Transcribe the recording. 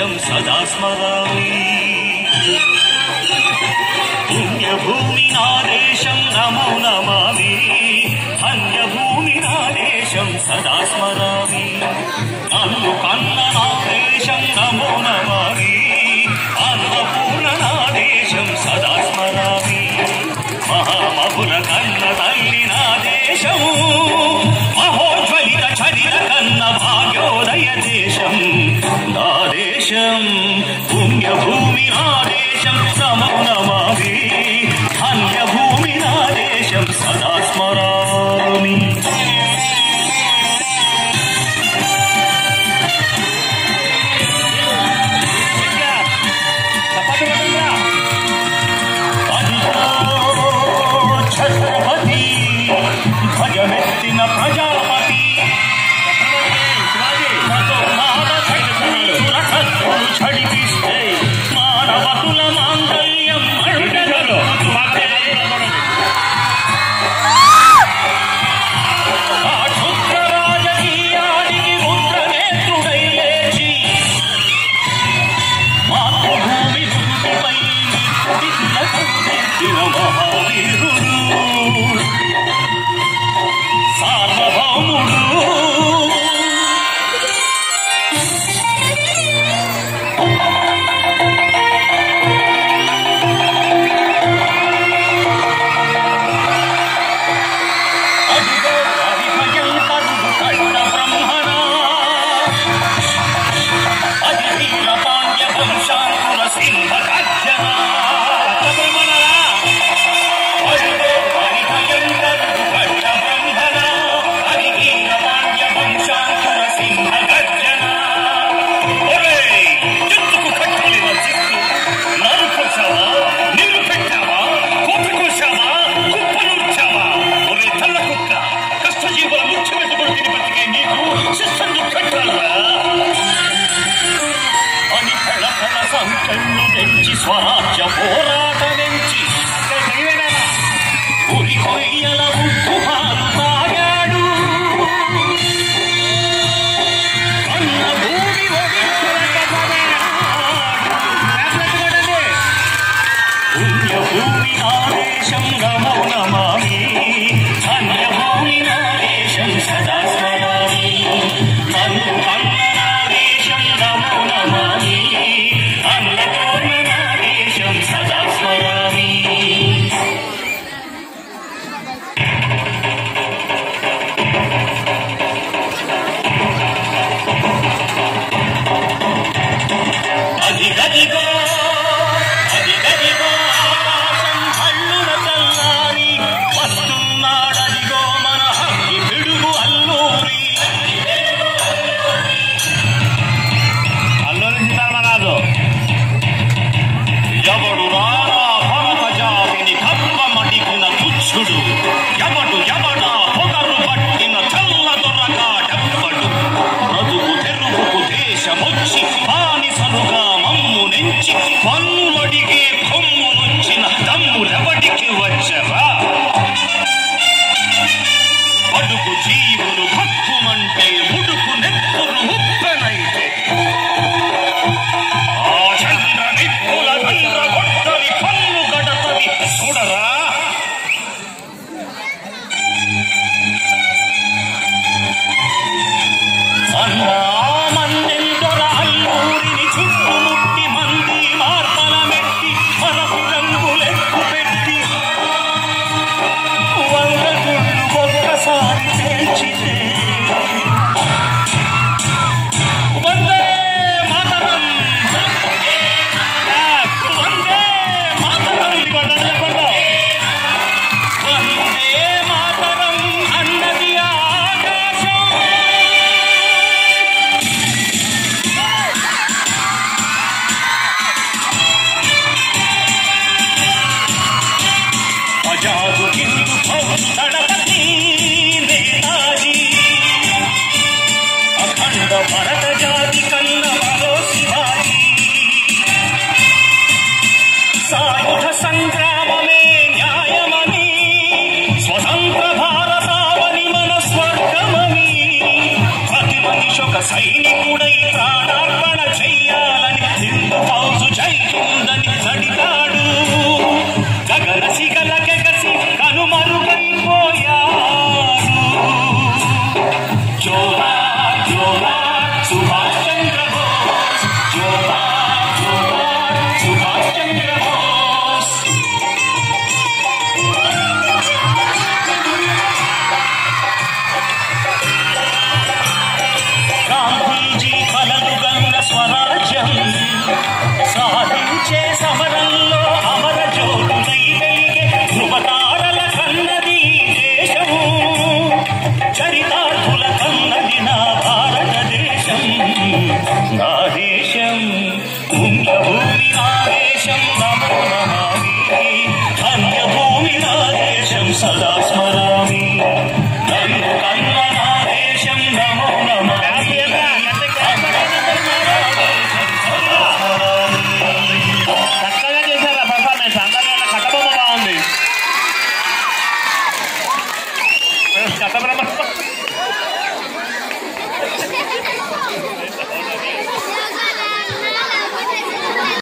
దేశం సదా స్మరామి. పుణ్యభూమి నా దేశం నమో నమామి. ధన్యభూమి నా దేశం సదా స్మరామి. అల్లు కన్న నా దేశం నమో నమామి. అన్నపూర్ణ సదా స్మరామి. మహామహుల కన్న తల్లి